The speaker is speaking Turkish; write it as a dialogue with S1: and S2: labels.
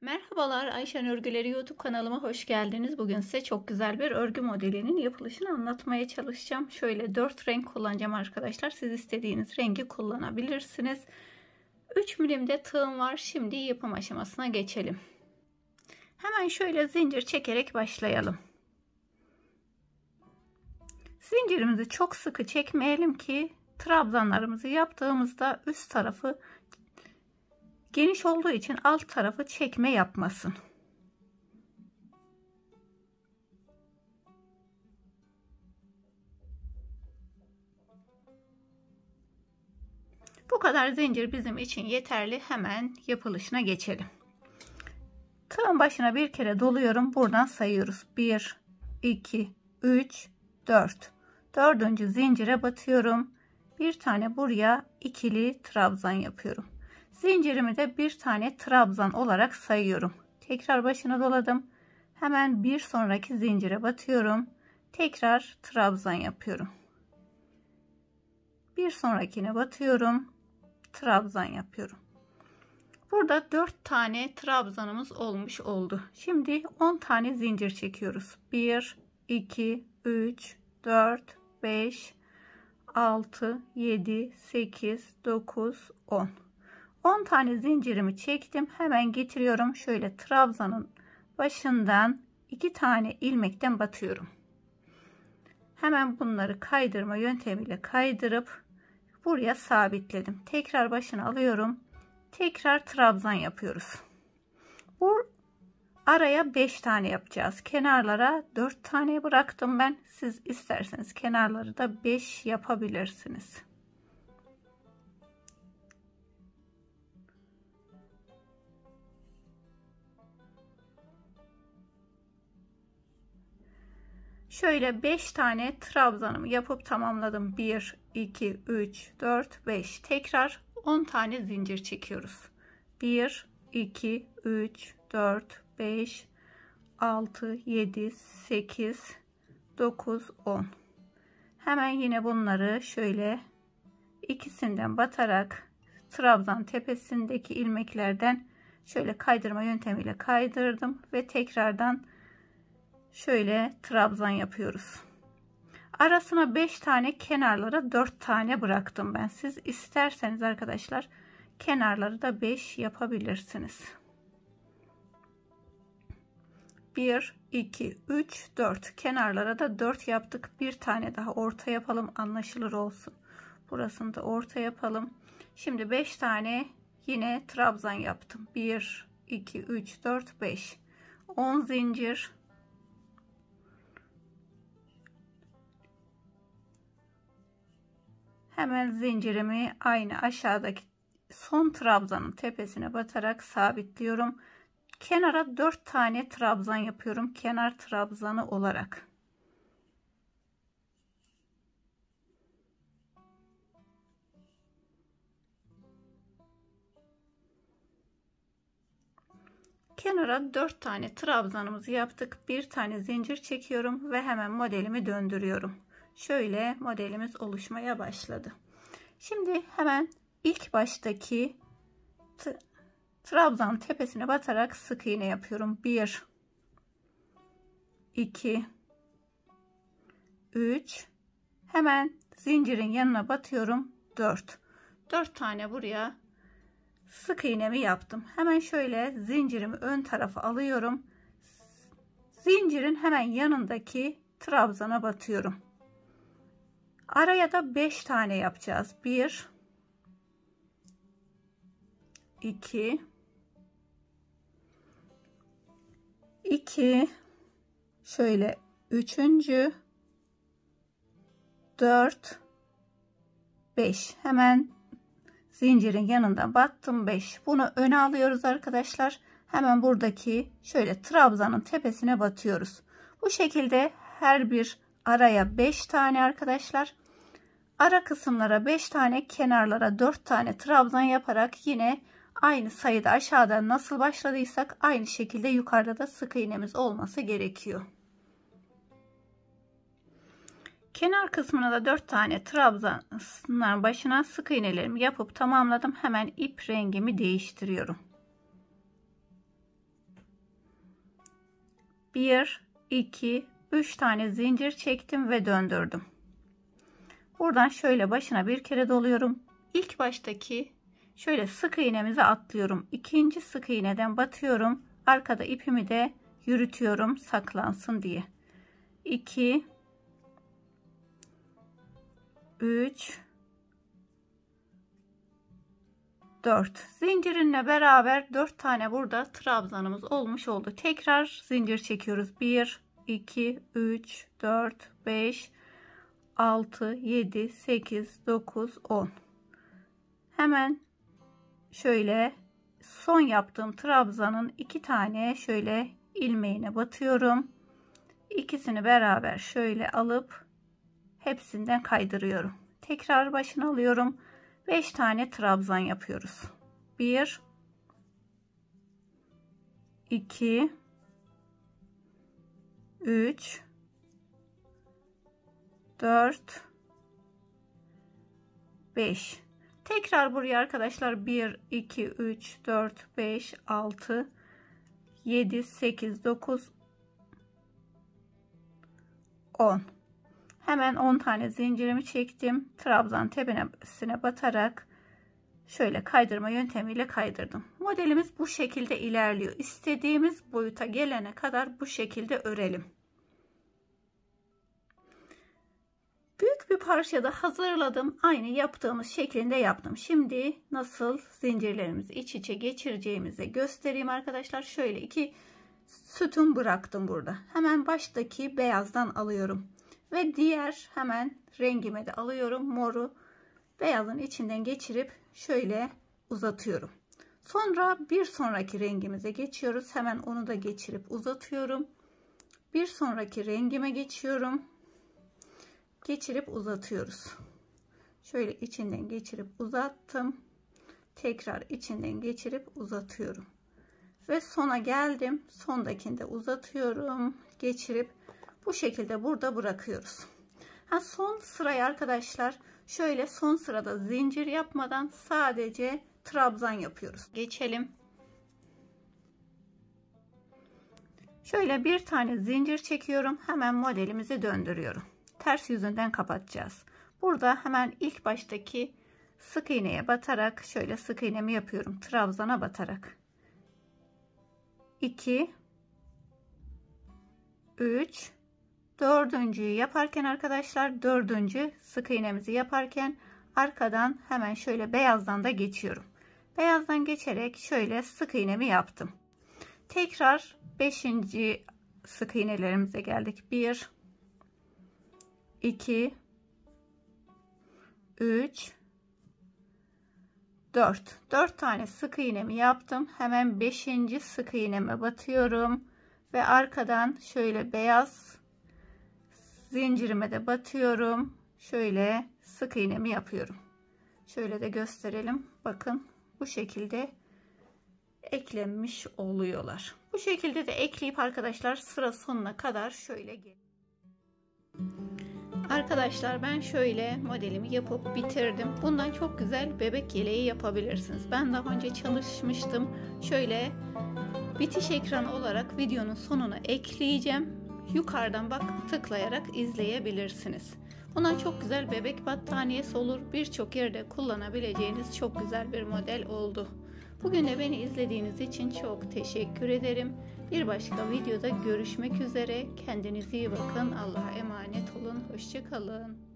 S1: Merhabalar Ayşen Örgüleri YouTube kanalıma hoş geldiniz. Bugün size çok güzel bir örgü modelinin yapılışını anlatmaya çalışacağım. Şöyle 4 renk kullanacağım arkadaşlar. Siz istediğiniz rengi kullanabilirsiniz. 3 milimde tığım var. Şimdi yapım aşamasına geçelim. Hemen şöyle zincir çekerek başlayalım. Zincirimizi çok sıkı çekmeyelim ki trabzanlarımızı yaptığımızda üst tarafı geniş olduğu için alt tarafı çekme yapmasın. Bu kadar zincir bizim için yeterli. Hemen yapılışına geçelim. Tığın başına bir kere doluyorum. Buradan sayıyoruz. 1, 2, 3, 4. Dördüncü zincire batıyorum. Bir tane buraya ikili trabzan yapıyorum. Zincirimi de bir tane trabzan olarak sayıyorum. Tekrar başına doladım. Hemen bir sonraki zincire batıyorum. Tekrar trabzan yapıyorum. Bir sonrakine batıyorum. Trabzan yapıyorum. Burada 4 tane trabzanımız olmuş oldu. Şimdi 10 tane zincir çekiyoruz. 1 2 3 4 5 6 7 8 9 10 10 tane zincirimi çektim. Hemen getiriyorum. Şöyle trabzanın başından 2 tane ilmekten batıyorum. Hemen bunları kaydırma yöntemiyle kaydırıp buraya sabitledim. Tekrar başına alıyorum. Tekrar trabzan yapıyoruz. Bu araya 5 tane yapacağız. Kenarlara 4 tane bıraktım ben. Siz isterseniz kenarları da 5 yapabilirsiniz. Şöyle 5 tane trabzanımı yapıp tamamladım. 1, 2, 3, 4, 5. Tekrar 10 tane zincir çekiyoruz. 1, 2, 3, 4, 5, 6, 7, 8, 9, 10. Hemen yine bunları şöyle ikisinden batarak trabzan tepesindeki ilmeklerden şöyle kaydırma yöntemiyle kaydırdım ve tekrardan şöyle trabzan yapıyoruz. Arasına 5 tane kenarlara 4 tane bıraktım ben. Siz isterseniz arkadaşlar kenarları da 5 yapabilirsiniz. 1 2 3 4 kenarlara da 4 yaptık. Bir tane daha orta yapalım anlaşılır olsun. Burasını da orta yapalım. Şimdi 5 tane yine trabzan yaptım. 1 2 3 4 5 10 zincir Hemen zincirimi aynı aşağıdaki son trabzanın tepesine batarak sabitliyorum. Kenara 4 tane trabzan yapıyorum. Kenar trabzanı olarak. Kenara 4 tane trabzanımızı yaptık. Bir tane zincir çekiyorum ve hemen modelimi döndürüyorum şöyle modelimiz oluşmaya başladı. Şimdi hemen ilk baştaki trabzan tepesine batarak sık iğne yapıyorum. 1 2 3 hemen zincirin yanına batıyorum. 4 4 tane buraya sık iğnemi yaptım. Hemen şöyle zincirimi ön tarafa alıyorum. Zincirin hemen yanındaki trabzana batıyorum. Araya da 5 tane yapacağız. 1 2 2 şöyle. Üçüncü. 4 5 hemen zincirin yanında battım. 5 bunu öne alıyoruz arkadaşlar. Hemen buradaki şöyle trabzanın tepesine batıyoruz. Bu şekilde her bir araya 5 tane arkadaşlar. Ara kısımlara 5 tane kenarlara 4 tane trabzan yaparak yine aynı sayıda aşağıda nasıl başladıysak aynı şekilde yukarıda da sık iğnemiz olması gerekiyor. Kenar kısmına da 4 tane trabzanların başına sık iğnelerimi yapıp tamamladım. Hemen ip rengimi değiştiriyorum. 1 2 3 tane zincir çektim ve döndürdüm. Buradan şöyle başına bir kere doluyorum. İlk baştaki şöyle sık iğnemizi atlıyorum. İkinci sık iğneden batıyorum. Arkada ipimi de yürütüyorum saklansın diye. 2 3 4 zincirinle beraber 4 tane burada trabzanımız olmuş oldu. Tekrar zincir çekiyoruz. 1 2 3 4 5 6 7 8 9 10 hemen şöyle son yaptığım trabzanın iki tane şöyle ilmeğine batıyorum. İkisini beraber şöyle alıp hepsinden kaydırıyorum. Tekrar başına alıyorum. 5 tane trabzan yapıyoruz. 1 2 3 4 5 tekrar buraya arkadaşlar. 1 2 3 4 5 6 7 8 9 10 hemen 10 tane zincirimi çektim. Trabzan tepesine batarak şöyle kaydırma yöntemiyle kaydırdım. Modelimiz bu şekilde ilerliyor. İstediğimiz boyuta gelene kadar bu şekilde örelim Bir parçada hazırladım. Aynı yaptığımız şeklinde yaptım. Şimdi nasıl zincirlerimizi iç içe geçireceğimizi göstereyim arkadaşlar. Şöyle iki sütun bıraktım burada. Hemen baştaki beyazdan alıyorum. Ve diğer hemen rengime de alıyorum. Moru beyazın içinden geçirip şöyle uzatıyorum. Sonra bir sonraki rengimize geçiyoruz. Hemen onu da geçirip uzatıyorum. Bir sonraki rengime geçiyorum geçirip uzatıyoruz. Şöyle içinden geçirip uzattım. Tekrar içinden geçirip uzatıyorum. Ve sona geldim. Sondakinde uzatıyorum. Geçirip bu şekilde burada bırakıyoruz. Ha son sırayı arkadaşlar şöyle son sırada zincir yapmadan sadece trabzan yapıyoruz. Geçelim. Şöyle bir tane zincir çekiyorum. Hemen modelimizi döndürüyorum ters yüzünden kapatacağız. Burada hemen ilk baştaki sık iğneye batarak şöyle sık iğnemi yapıyorum. Trabzana batarak. 2 3 dördüncüyü yaparken arkadaşlar dördüncü sık iğnemizi yaparken arkadan hemen şöyle beyazdan da geçiyorum. Beyazdan geçerek şöyle sık iğnemi yaptım. Tekrar 5. sık iğnelerimize geldik. 1 2 3 4 4 tane sık iğnemi yaptım. Hemen 5. sık iğneme batıyorum. Ve arkadan şöyle beyaz zincirime de batıyorum. Şöyle sık iğnemi yapıyorum. Şöyle de gösterelim. Bakın bu şekilde eklenmiş oluyorlar. Bu şekilde de ekleyip arkadaşlar sıra sonuna kadar şöyle gelin Arkadaşlar ben şöyle modelimi yapıp bitirdim. Bundan çok güzel bebek yeleği yapabilirsiniz. Ben daha önce çalışmıştım. Şöyle bitiş ekranı olarak videonun sonuna ekleyeceğim. Yukarıdan bak tıklayarak izleyebilirsiniz. Bundan çok güzel bebek battaniyesi olur. Birçok yerde kullanabileceğiniz çok güzel bir model oldu. Bugün de beni izlediğiniz için çok teşekkür ederim. Bir başka videoda görüşmek üzere. Kendinize iyi bakın. Allah'a emanet olun. Hoşçakalın.